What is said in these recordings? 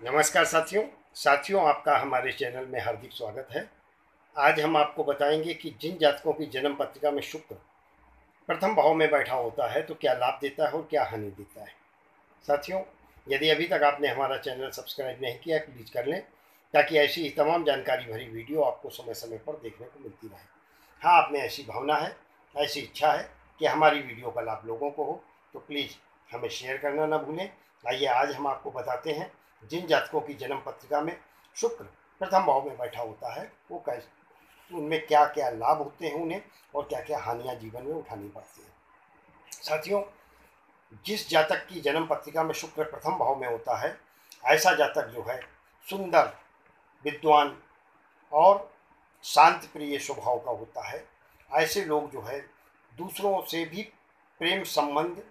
नमस्कार साथियों। साथियों, आपका हमारे चैनल में हार्दिक स्वागत है। आज हम आपको बताएँगे कि जिन जातकों की जन्म पत्रिका में शुक्र प्रथम भाव में बैठा होता है तो क्या लाभ देता है और क्या हानि देता है। साथियों, यदि अभी तक आपने हमारा चैनल सब्सक्राइब नहीं किया, प्लीज़ कर लें, ताकि ऐसी तमाम जानकारी भरी वीडियो आपको समय समय पर देखने को मिलती रहे। हाँ आप में ऐसी भावना है, ऐसी इच्छा है कि हमारी वीडियो का लाभ लोगों को हो तो प्लीज़ हमें शेयर करना ना भूलें। आइए, आज हम आपको बताते हैं जिन जातकों की जन्म पत्रिका में शुक्र प्रथम भाव में बैठा होता है, वो कैसे, उनमें क्या क्या लाभ होते हैं उन्हें और क्या क्या हानियाँ जीवन में उठानी पड़ती हैं? साथियों, जिस जातक की जन्म पत्रिका में शुक्र प्रथम भाव में होता है, ऐसा जातक जो है, सुंदर, विद्वान और शांत प्रिय स्वभाव का होता है। ऐसे लोग जो है, दूसरों से भी प्रेम संबंध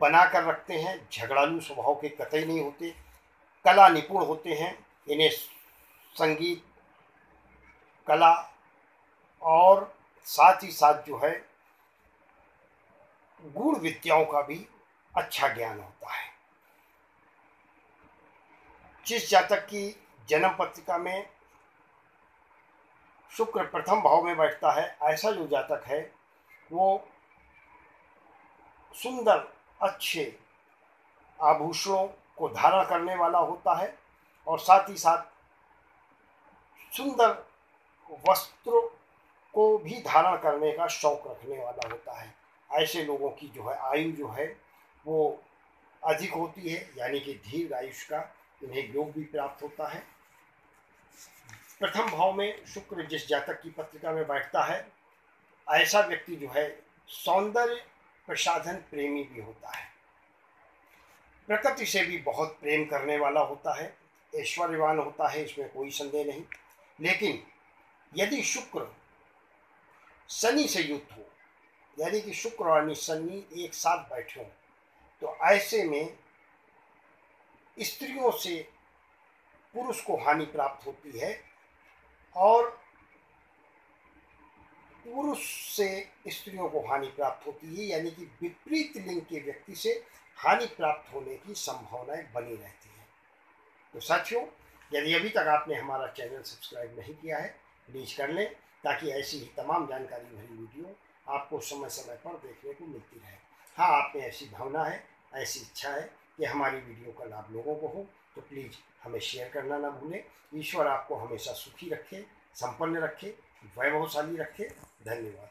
बना कर रखते हैं, झगड़ालू स्वभाव के कतई नहीं होते कला निपुण होते हैं। इन्हें संगीत, कला और साथ ही साथ जो है गुण विद्याओं का भी अच्छा ज्ञान होता है। जिस जातक की जन्म पत्रिका में शुक्र प्रथम भाव में बैठता है, ऐसा जो जातक है, वो सुंदर, अच्छे आभूषणों को धारण करने वाला होता है और साथ ही साथ सुंदर वस्त्र को भी धारण करने का शौक रखने वाला होता है। ऐसे लोगों की जो है आयु जो है, वो अधिक होती है, यानी कि दीर्घ आयुष का इन्हें योग भी प्राप्त होता है। प्रथम भाव में शुक्र जिस जातक की पत्रिका में बैठता है, ऐसा व्यक्ति जो है सौंदर्य प्रसाधन प्रेमी भी होता है। प्रकृति से भी बहुत प्रेम करने वाला होता है, ऐश्वर्यवान होता है, इसमें कोई संदेह नहीं। लेकिन यदि शुक्र शनि से युक्त हो, यानी कि शुक्र और शनि एक साथ बैठे हों तो ऐसे में स्त्रियों से पुरुष को हानि प्राप्त होती है और पुरुष से स्त्रियों को हानि प्राप्त होती है, यानी कि विपरीत लिंग के व्यक्ति से हानि प्राप्त होने की संभावनाएँ बनी रहती हैं। तो साथियों, यदि अभी तक आपने हमारा चैनल सब्सक्राइब नहीं किया है, प्लीज़ कर लें, ताकि ऐसी ही तमाम जानकारी भरी वीडियो आपको समय समय पर देखने को मिलती रहे। हाँ आप में ऐसी भावना है, ऐसी इच्छा है कि हमारी वीडियो का लाभ लोगों को हो तो प्लीज़ हमें शेयर करना ना भूलें। ईश्वर आपको हमेशा सुखी रखे, संपन्न रखे वैभवशाली रखे धन्यवाद।